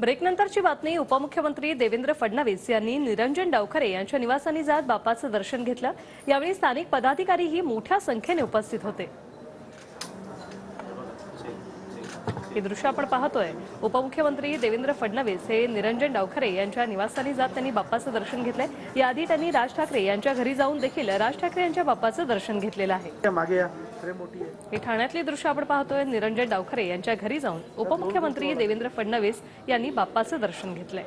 ब्रेकनंतरची बातमी उपमुख्यमंत्री देवेंद्र फडणवीस यांनी निरंजन डावखरे यांच्या निवासानी जात बापाचं दर्शन घेतलं. यावेळी स्थानिक पदाधिकारीही मोठ्या संख्येने उपस्थित होते. हे दृश्य आपण पाहतोय. उपमुख्यमंत्री देवेंद्र फडणवीस हे निरंजन डावखरे यांच्या निवासस्थानी जात त्यांनी बाप्पाचं दर्शन घेतलंय. याआधी त्यांनी राज ठाकरे यांच्या घरी जाऊन देखील राज ठाकरे यांच्या बाप्पाचं दर्शन घेतलेलं आहे. हे ठाण्यातली दृश्य आपण पाहतोय. निरंजन डावखरे यांच्या घरी जाऊन उपमुख्यमंत्री देवेंद्र फडणवीस यांनी बाप्पाचं दर्शन घेतलंय.